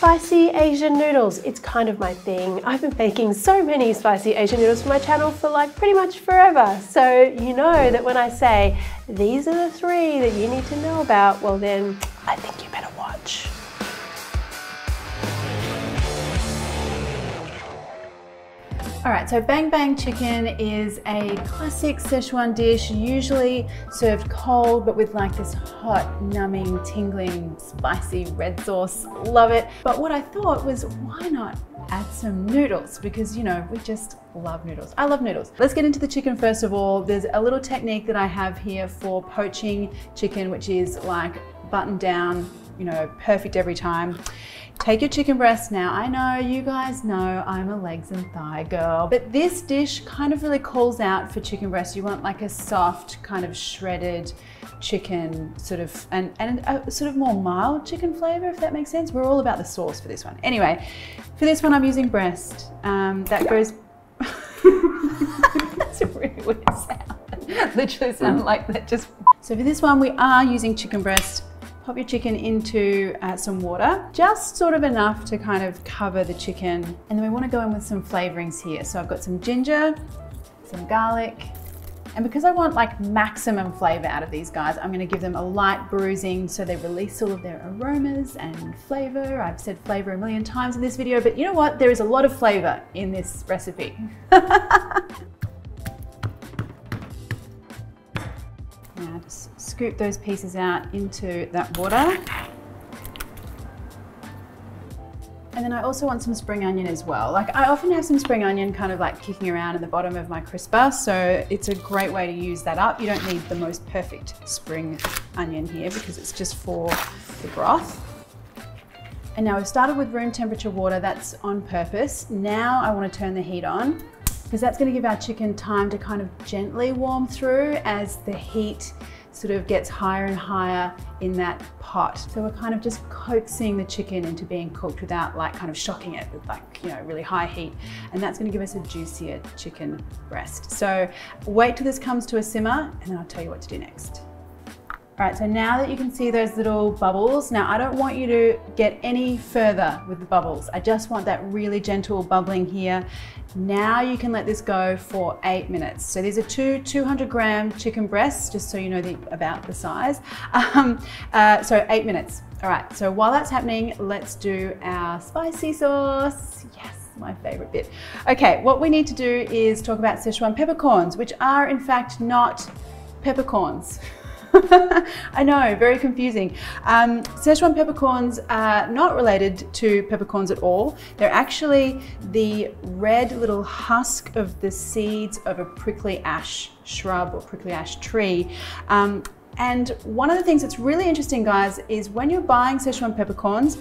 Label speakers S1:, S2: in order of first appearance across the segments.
S1: spicy Asian noodles. It's kind of my thing. I've been making so many spicy Asian noodles for my channel for like pretty much forever. So you know that when I say these are the three that you need to know about, well then I think you better All right, so Bang Bang Chicken is a classic Szechuan dish, usually served cold, but with like this hot, numbing, tingling, spicy red sauce. Love it. But what I thought was, why not add some noodles? Because, you know, we just love noodles. I love noodles. Let's get into the chicken first of all. There's a little technique that I have here for poaching chicken, which is like button down, you know, perfect every time. Take your chicken breast now. I know, you guys know I'm a legs and thigh girl, but this dish kind of really calls out for chicken breast. You want like a soft, kind of shredded chicken sort of, and, and a sort of more mild chicken flavor, if that makes sense. We're all about the sauce for this one. Anyway, for this one, I'm using breast. Um, that goes, that's a really weird sound. Literally sound like that just. So for this one, we are using chicken breast pop your chicken into uh, some water, just sort of enough to kind of cover the chicken. And then we wanna go in with some flavorings here. So I've got some ginger, some garlic, and because I want like maximum flavor out of these guys, I'm gonna give them a light bruising so they release all of their aromas and flavor. I've said flavor a million times in this video, but you know what? There is a lot of flavor in this recipe. scoop those pieces out into that water. And then I also want some spring onion as well. Like I often have some spring onion kind of like kicking around in the bottom of my crisper. So it's a great way to use that up. You don't need the most perfect spring onion here because it's just for the broth. And now we've started with room temperature water, that's on purpose. Now I wanna turn the heat on because that's gonna give our chicken time to kind of gently warm through as the heat sort of gets higher and higher in that pot. So we're kind of just coaxing the chicken into being cooked without like kind of shocking it with like, you know, really high heat. And that's gonna give us a juicier chicken breast. So wait till this comes to a simmer and then I'll tell you what to do next. All right, so now that you can see those little bubbles, now I don't want you to get any further with the bubbles. I just want that really gentle bubbling here. Now you can let this go for eight minutes. So these are two 200 gram chicken breasts, just so you know the, about the size. Um, uh, so eight minutes. All right, so while that's happening, let's do our spicy sauce. Yes my favorite bit. Okay, what we need to do is talk about Szechuan peppercorns, which are in fact not peppercorns. I know, very confusing. Um, Szechuan peppercorns are not related to peppercorns at all. They're actually the red little husk of the seeds of a prickly ash shrub or prickly ash tree. Um, and one of the things that's really interesting, guys, is when you're buying Szechuan peppercorns,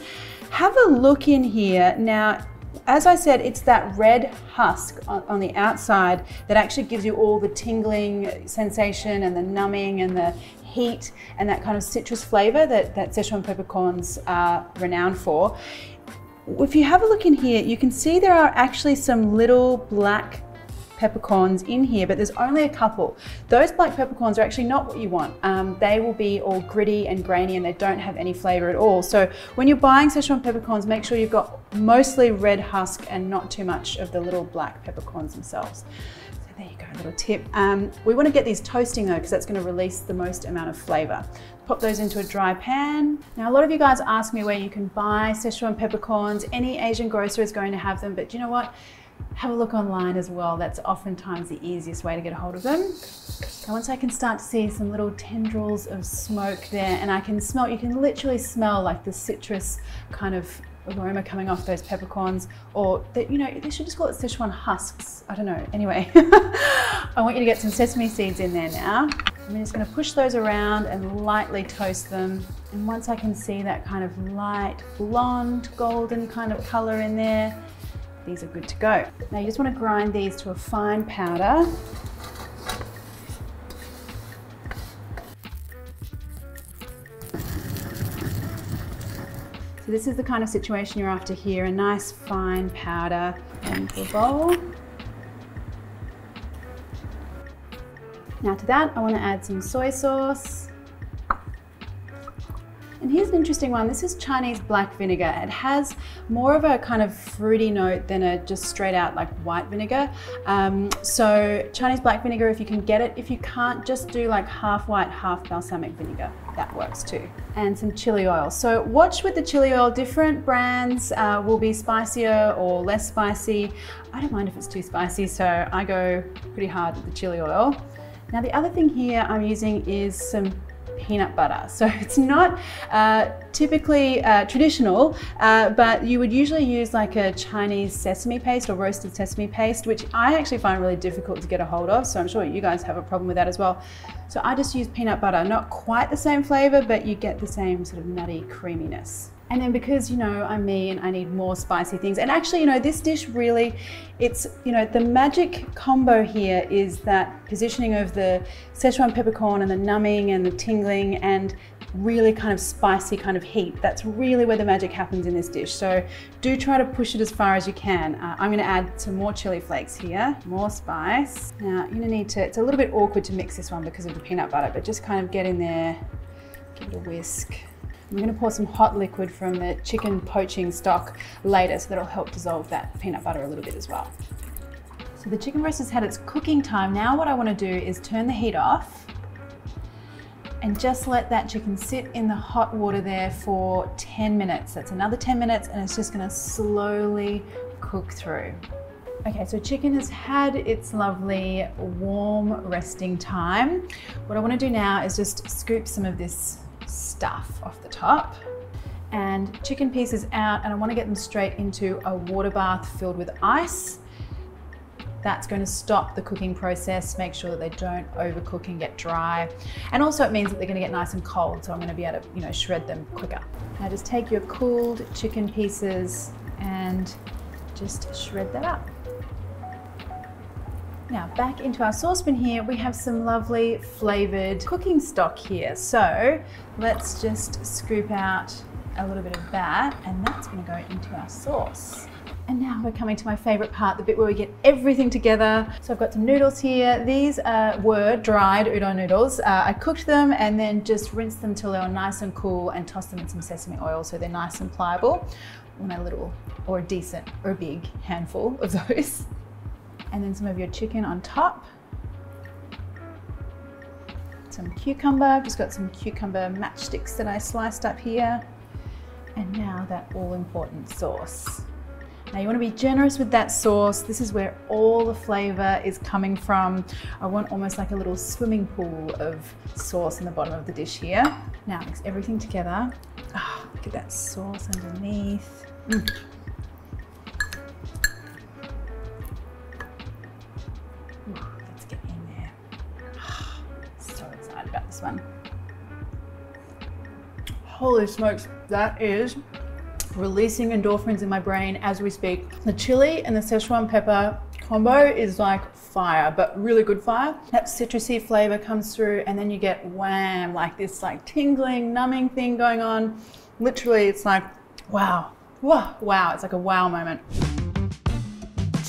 S1: have a look in here. Now, as I said, it's that red husk on, on, the outside that actually gives you all the tingling sensation and the numbing and the heat and that kind of citrus flavor that, that Szechuan peppercorns are renowned for. If you have a look in here, you can see there are actually some little black peppercorns in here, but there's only a couple. Those black peppercorns are actually not what you want. Um, they will be all gritty and grainy and they don't have any flavor at all. So when you're buying Szechuan peppercorns, make sure you've got mostly red husk and not too much of the little black peppercorns themselves. There you go, a little tip. Um, we want to get these toasting though, because that's going to release the most amount of flavor. Pop those into a dry pan. Now, a lot of you guys ask me where you can buy Szechuan peppercorns. Any Asian grocer is going to have them, but you know what? Have a look online as well. That's oftentimes the easiest way to get a hold of them. And once I can start to see some little tendrils of smoke there, and I can smell, you can literally smell like the citrus kind of aroma coming off those peppercorns or that you know they should just call it Szechuan husks. I don't know. Anyway I want you to get some sesame seeds in there now. I'm just going to push those around and lightly toast them. And once I can see that kind of light blonde golden kind of color in there these are good to go. Now you just want to grind these to a fine powder So this is the kind of situation you're after here, a nice fine powder into a bowl. Now to that, I want to add some soy sauce. And here's an interesting one. This is Chinese black vinegar. It has more of a kind of fruity note than a just straight out like white vinegar. Um, so Chinese black vinegar, if you can get it, if you can't, just do like half white, half balsamic vinegar. That works too. And some chili oil. So watch with the chili oil, different brands uh, will be spicier or less spicy. I don't mind if it's too spicy, so I go pretty hard with the chili oil. Now the other thing here I'm using is some peanut butter. So it's not uh, typically uh, traditional, uh, but you would usually use like a Chinese sesame paste or roasted sesame paste, which I actually find really difficult to get a hold of. So I'm sure you guys have a problem with that as well. So I just use peanut butter, not quite the same flavor, but you get the same sort of nutty creaminess. And then because, you know, I'm me and I need more spicy things. And actually, you know, this dish really, it's, you know, the magic combo here is that positioning of the Szechuan peppercorn and the numbing and the tingling and really kind of spicy kind of heat. That's really where the magic happens in this dish. So do try to push it as far as you can. Uh, I'm gonna add some more chili flakes here, more spice. Now you're gonna need to, it's a little bit awkward to mix this one because of the peanut butter, but just kind of get in there, give it a whisk. I'm going to pour some hot liquid from the chicken poaching stock later so that'll help dissolve that peanut butter a little bit as well. So the chicken breast has had its cooking time. Now what I want to do is turn the heat off and just let that chicken sit in the hot water there for 10 minutes. That's another 10 minutes and it's just going to slowly cook through. Okay, so chicken has had its lovely warm resting time. What I want to do now is just scoop some of this stuff off the top and chicken pieces out and I want to get them straight into a water bath filled with ice. That's going to stop the cooking process, make sure that they don't overcook and get dry. And also it means that they're going to get nice and cold, so I'm going to be able to you know, shred them quicker. Now just take your cooled chicken pieces and just shred that up. Now back into our saucepan here, we have some lovely flavored cooking stock here. So let's just scoop out a little bit of that and that's gonna go into our sauce. And now we're coming to my favorite part, the bit where we get everything together. So I've got some noodles here. These uh, were dried udon noodles. Uh, I cooked them and then just rinsed them till they were nice and cool and tossed them in some sesame oil so they're nice and pliable. Want a little or a decent or a big handful of those and then some of your chicken on top. Some cucumber, I've just got some cucumber matchsticks that I sliced up here. And now that all important sauce. Now you want to be generous with that sauce. This is where all the flavor is coming from. I want almost like a little swimming pool of sauce in the bottom of the dish here. Now mix everything together. Oh, look at that sauce underneath. Mm. Holy smokes, that is releasing endorphins in my brain as we speak. The chili and the Szechuan pepper combo is like fire, but really good fire. That citrusy flavor comes through and then you get wham, like this like tingling, numbing thing going on. Literally, it's like, wow, wow, wow. It's like a wow moment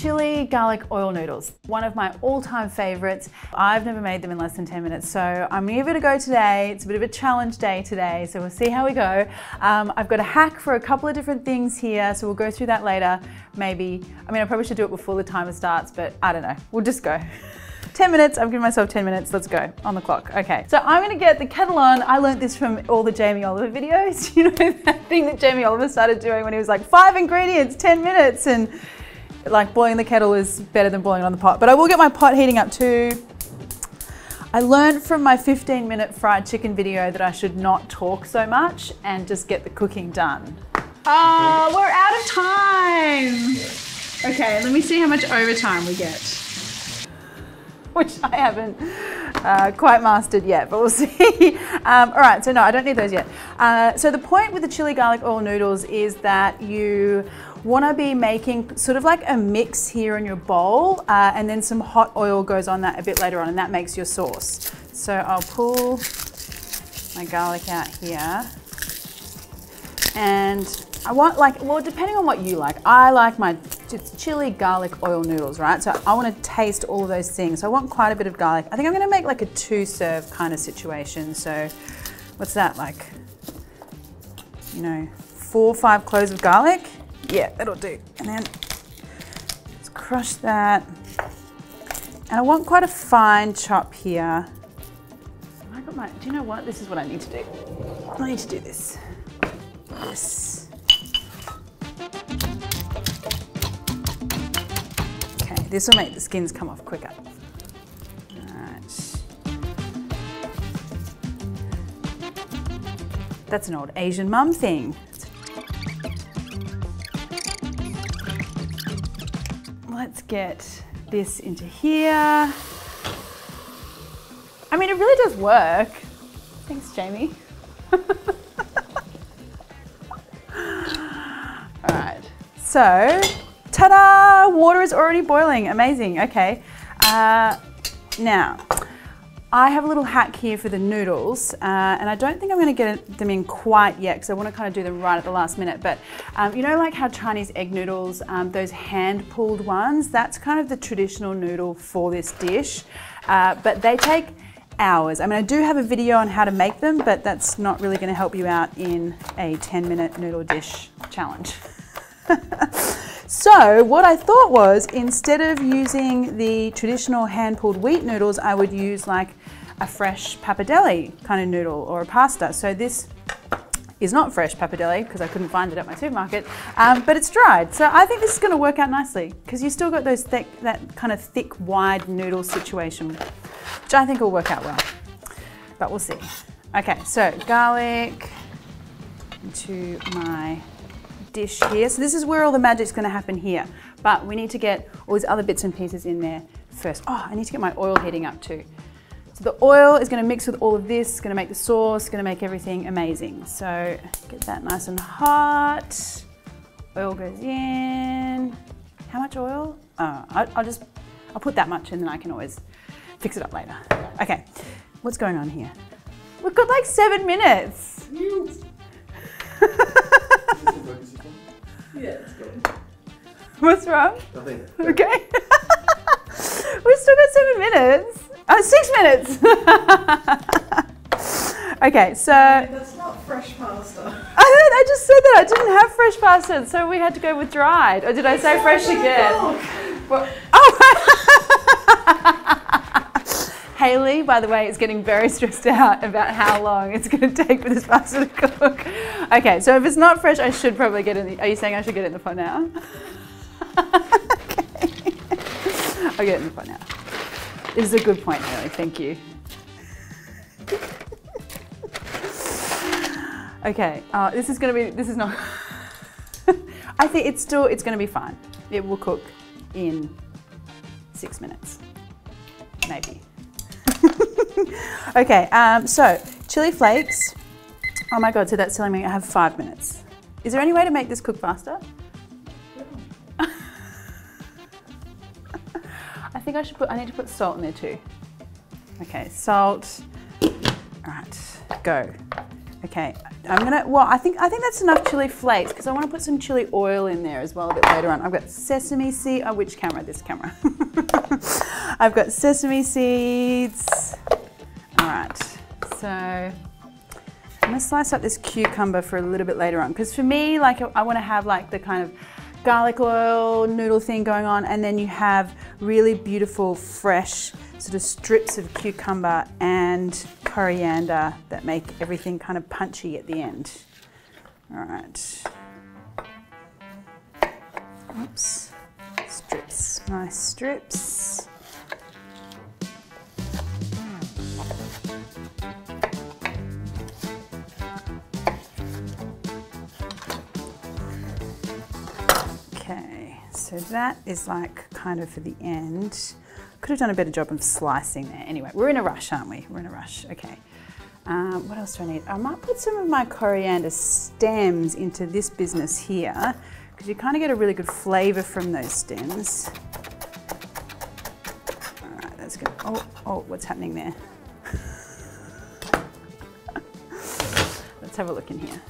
S1: chili garlic oil noodles, one of my all-time favorites. I've never made them in less than 10 minutes, so I'm gonna it a go today. It's a bit of a challenge day today, so we'll see how we go. Um, I've got a hack for a couple of different things here, so we'll go through that later, maybe. I mean, I probably should do it before the timer starts, but I don't know, we'll just go. 10 minutes, I've given myself 10 minutes, let's go, on the clock. Okay, so I'm gonna get the kettle on. I learned this from all the Jamie Oliver videos. You know, that thing that Jamie Oliver started doing when he was like, five ingredients, 10 minutes, and like boiling the kettle is better than boiling it on the pot. But I will get my pot heating up too. I learned from my 15 minute fried chicken video that I should not talk so much and just get the cooking done. Uh, we're out of time. Okay, let me see how much overtime we get. Which I haven't uh, quite mastered yet, but we'll see. Um, all right, so no, I don't need those yet. Uh, so the point with the chili garlic oil noodles is that you want to be making sort of like a mix here in your bowl uh, and then some hot oil goes on that a bit later on and that makes your sauce. So I'll pull my garlic out here and I want like, well, depending on what you like, I like my chili garlic oil noodles, right? So I want to taste all of those things. So I want quite a bit of garlic. I think I'm going to make like a two serve kind of situation. So what's that like? you know, four or five cloves of garlic. Yeah, that'll do. And then let's crush that. And I want quite a fine chop here. I got my, do you know what? This is what I need to do. I need to do this. This. Okay, this will make the skins come off quicker. Right. That's an old Asian mum thing. Let's get this into here. I mean, it really does work. Thanks, Jamie. All right, so ta-da! Water is already boiling, amazing, okay. Uh, now, I have a little hack here for the noodles, uh, and I don't think I'm going to get them in quite yet because I want to kind of do them right at the last minute. But um, you know, like how Chinese egg noodles, um, those hand pulled ones, that's kind of the traditional noodle for this dish. Uh, but they take hours. I mean, I do have a video on how to make them, but that's not really going to help you out in a 10 minute noodle dish challenge. So what I thought was instead of using the traditional hand pulled wheat noodles, I would use like a fresh pappardelle kind of noodle or a pasta. So this is not fresh pappardelle because I couldn't find it at my supermarket, um, but it's dried. So I think this is going to work out nicely because you still got those thick, that kind of thick, wide noodle situation, which I think will work out well. But we'll see. Okay, so garlic into my dish here. So this is where all the magic's gonna happen here. But we need to get all these other bits and pieces in there first. Oh, I need to get my oil heating up too. So the oil is gonna mix with all of this, gonna make the sauce, gonna make everything amazing. So get that nice and hot. Oil goes in. How much oil? Uh, oh, I'll, I'll just, I'll put that much and then I can always fix it up later. Okay, what's going on here? We've got like seven minutes.
S2: Yeah.
S1: What's wrong?
S2: Nothing.
S1: Okay. We've still got seven minutes. Oh, six minutes. okay, so I,
S3: That's not fresh pasta.
S1: I just said that I didn't have fresh pasta, so we had to go with dried. Or did I say fresh again? Well, oh. Haley, by the way, is getting very stressed out about how long it's going to take for this pasta to cook. Okay, so if it's not fresh, I should probably get in the. Are you saying I should get it in the pot now? okay. I'll get it in the pot now. This is a good point, really. Thank you. okay, uh, this is to be. This is not. I think it's still. It's to be fine. It will cook in six minutes, maybe. okay, um, so chili flakes. Oh my god, so that's telling me I have five minutes. Is there any way to make this cook faster? Think I should put, I need to put salt in there too. Okay, salt. All right, go. Okay, I'm gonna, well, I think, I think that's enough chili flakes because I want to put some chili oil in there as well a bit later on. I've got sesame seed, oh, which camera? This camera. I've got sesame seeds. All right, so I'm gonna slice up this cucumber for a little bit later on because for me, like I want to have like the kind of garlic oil noodle thing going on and then you have really beautiful fresh sort of strips of cucumber and coriander that make everything kind of punchy at the end. All right. Oops. Strips, nice strips. Okay, so that is like kind of for the end. Could have done a better job of slicing there. Anyway, we're in a rush, aren't we? We're in a rush. Okay. Um, what else do I need? I might put some of my coriander stems into this business here because you kind of get a really good flavour from those stems. All right, that's good. Oh, oh, what's happening there? Let's have a look in here.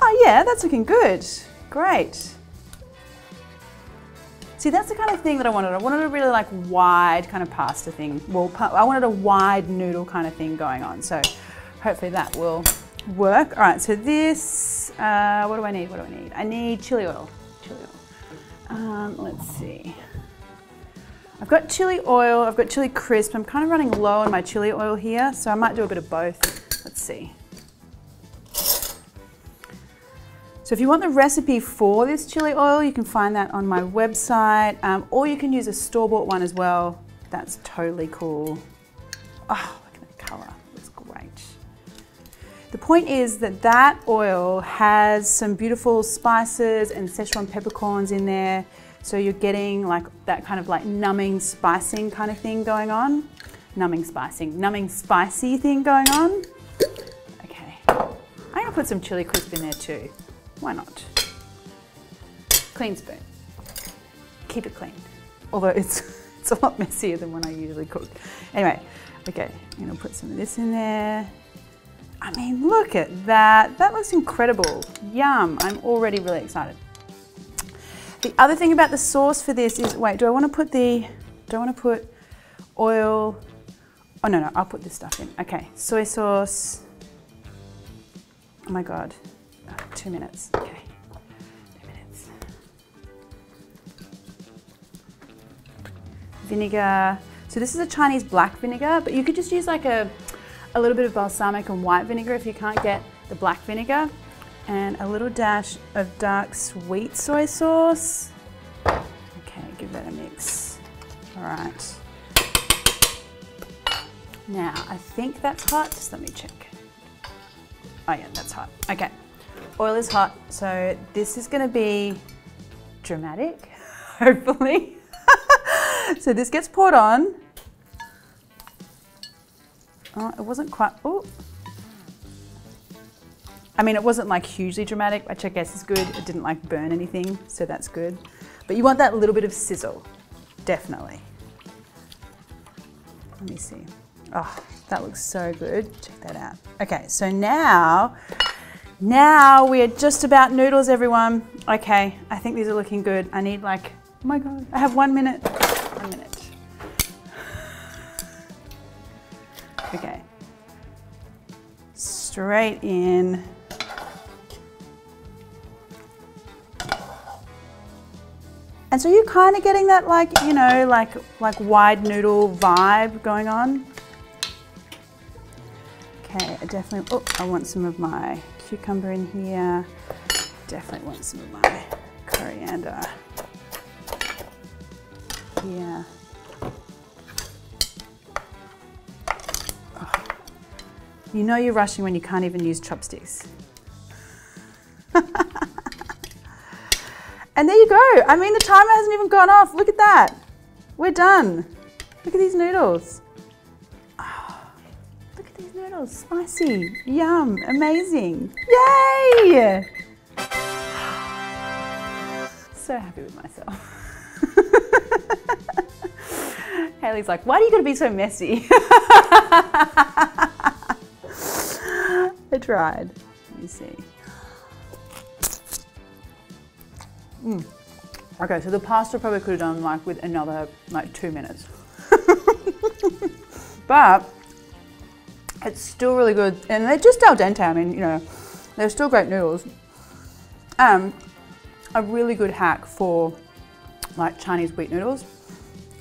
S1: Oh yeah, that's looking good. Great. See, that's the kind of thing that I wanted. I wanted a really like wide kind of pasta thing. Well, I wanted a wide noodle kind of thing going on. So hopefully that will work. All right, so this, uh, what do I need? What do I need? I need chili oil. Chili oil. Um, let's see. I've got chili oil, I've got chili crisp. I'm kind of running low on my chili oil here, so I might do a bit of both. Let's see. So if you want the recipe for this chili oil, you can find that on my website, um, or you can use a store-bought one as well. That's totally cool. Oh, look at the color, it's great. The point is that that oil has some beautiful spices and Szechuan peppercorns in there. So you're getting like that kind of like numbing spicing kind of thing going on. Numbing spicing, numbing spicy thing going on. Okay, I'm gonna put some chili crisp in there too. Why not? Clean spoon. Keep it clean. Although it's, it's a lot messier than when I usually cook. Anyway, okay, I'm gonna put some of this in there. I mean, look at that. That looks incredible. Yum, I'm already really excited. The other thing about the sauce for this is, wait, do I want to put the, do I want to put oil? Oh no, no, I'll put this stuff in. Okay, soy sauce. Oh my God, two minutes, okay. Two minutes. Vinegar. So this is a Chinese black vinegar, but you could just use like a, a little bit of balsamic and white vinegar if you can't get the black vinegar and a little dash of dark sweet soy sauce. Okay, give that a mix. All right. Now, I think that's hot. Just let me check. Oh yeah, that's hot. Okay, oil is hot. So this is gonna be dramatic, hopefully. so this gets poured on. Oh, it wasn't quite, oh, I mean, it wasn't like hugely dramatic, which I guess is good. It didn't like burn anything, so that's good. But you want that little bit of sizzle, definitely. Let me see. Oh, that looks so good. Check that out. Okay, so now, now we are just about noodles, everyone. Okay, I think these are looking good. I need like, oh my God, I have one minute. One minute. Okay. Straight in. And so you're kind of getting that like, you know, like, like wide noodle vibe going on. Okay, I definitely, oh, I want some of my cucumber in here. Definitely want some of my coriander here. Oh. You know you're rushing when you can't even use chopsticks. And there you go. I mean, the timer hasn't even gone off. Look at that. We're done. Look at these noodles. Oh. Spicy. Yum. Amazing. Yay! So happy with myself. Haley's like, why are you gonna be so messy? I tried. Let me see. Mm. Okay, so the pasta probably could have done like with another like two minutes. but it's still really good. And they're just al dente. I mean, you know, they're still great noodles. Um, a really good hack for like Chinese wheat noodles.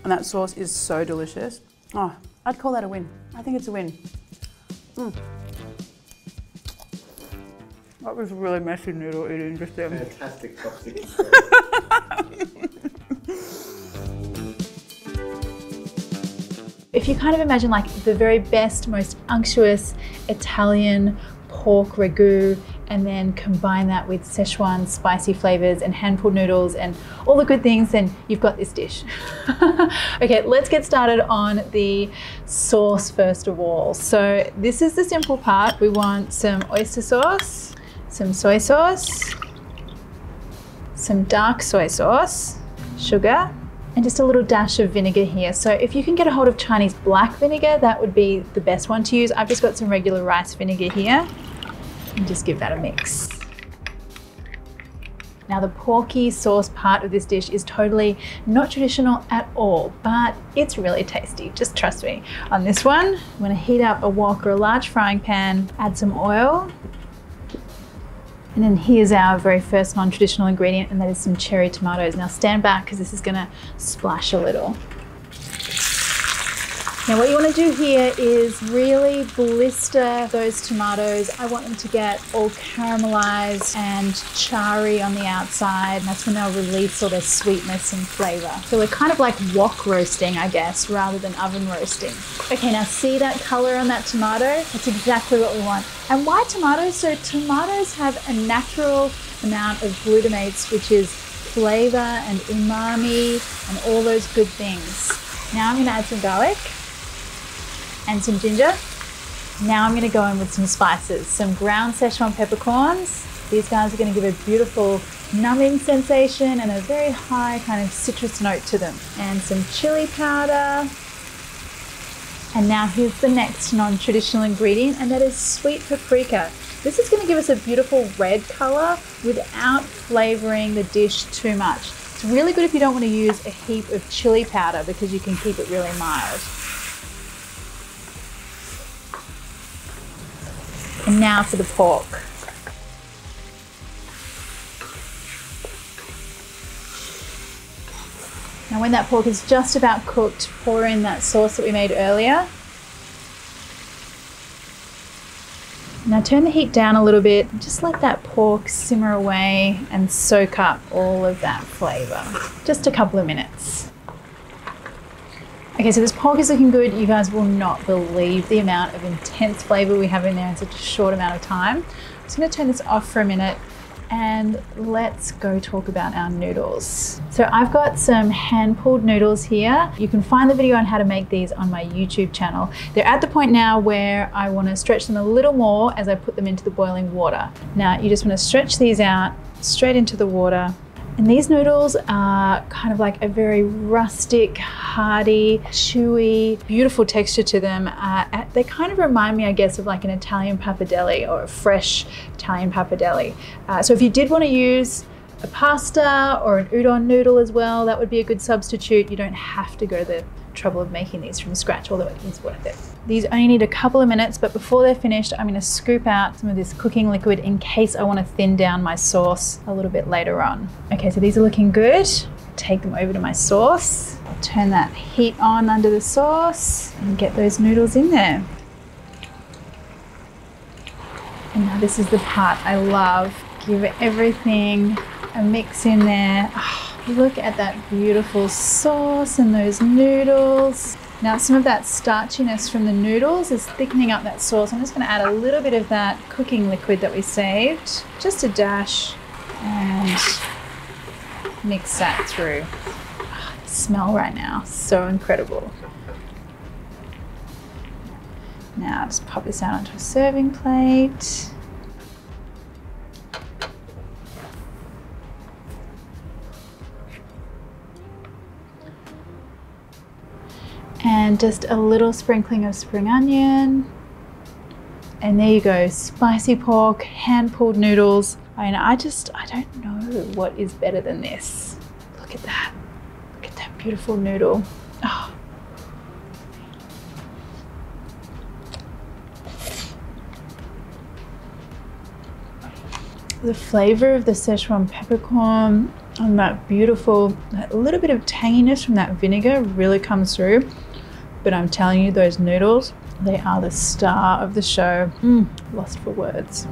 S1: And that sauce is so delicious. Oh, I'd call that a win. I think it's a win. Mm. That was a really messy noodle eating just then.
S2: Fantastic
S1: if you kind of imagine like the very best, most unctuous Italian pork ragu and then combine that with Szechuan spicy flavors and hand pulled noodles and all the good things, then you've got this dish. okay, let's get started on the sauce first of all. So this is the simple part. We want some oyster sauce some soy sauce, some dark soy sauce, sugar, and just a little dash of vinegar here. So if you can get a hold of Chinese black vinegar, that would be the best one to use. I've just got some regular rice vinegar here and just give that a mix. Now the porky sauce part of this dish is totally not traditional at all, but it's really tasty, just trust me. On this one, I'm gonna heat up a wok or a large frying pan, add some oil, And then here's our very first non-traditional ingredient and that is some cherry tomatoes. Now stand back because this is gonna splash a little. Now what you want to do here is really blister those tomatoes. I want them to get all caramelized and charry on the outside. And that's when they'll release all their sweetness and flavor. So we're kind of like wok roasting, I guess, rather than oven roasting. Okay, now see that color on that tomato? That's exactly what we want. And why tomatoes? So tomatoes have a natural amount of glutamates, which is flavor and umami and all those good things. Now I'm gonna add some garlic and some ginger. Now I'm gonna go in with some spices, some ground Szechuan peppercorns. These guys are gonna give a beautiful numbing sensation and a very high kind of citrus note to them. And some chili powder. And now here's the next non-traditional ingredient and that is sweet paprika. This is gonna give us a beautiful red color without flavoring the dish too much. It's really good if you don't wanna use a heap of chili powder because you can keep it really mild. Now for the pork. Now when that pork is just about cooked, pour in that sauce that we made earlier. Now turn the heat down a little bit, just let that pork simmer away and soak up all of that flavor. Just a couple of minutes. Okay, so this pork is looking good. You guys will not believe the amount of intense flavor we have in there in such a short amount of time. I'm just gonna turn this off for a minute and let's go talk about our noodles. So I've got some hand pulled noodles here. You can find the video on how to make these on my YouTube channel. They're at the point now where I wanna stretch them a little more as I put them into the boiling water. Now you just wanna stretch these out straight into the water and these noodles are kind of like a very rustic, hearty, chewy, beautiful texture to them. Uh, they kind of remind me, I guess, of like an Italian pappardelle or a fresh Italian pappardelle. Uh, so if you did want to use a pasta or an udon noodle as well, that would be a good substitute. You don't have to go the trouble of making these from scratch, although it is worth it. These only need a couple of minutes, but before they're finished, I'm gonna scoop out some of this cooking liquid in case I wanna thin down my sauce a little bit later on. Okay, so these are looking good. Take them over to my sauce. Turn that heat on under the sauce and get those noodles in there. And now this is the part I love. Give everything a mix in there. Oh, look at that beautiful sauce and those noodles. Now some of that starchiness from the noodles is thickening up that sauce. I'm just gonna add a little bit of that cooking liquid that we saved, just a dash, and mix that through. Oh, smell right now, so incredible. Now just pop this out onto a serving plate. And just a little sprinkling of spring onion. And there you go, spicy pork, hand pulled noodles. I mean, I just, I don't know what is better than this. Look at that. Look at that beautiful noodle. Oh. The flavor of the Szechuan peppercorn and that beautiful, that little bit of tanginess from that vinegar really comes through. But I'm telling you, those noodles, they are the star of the show. Mm, lost for words.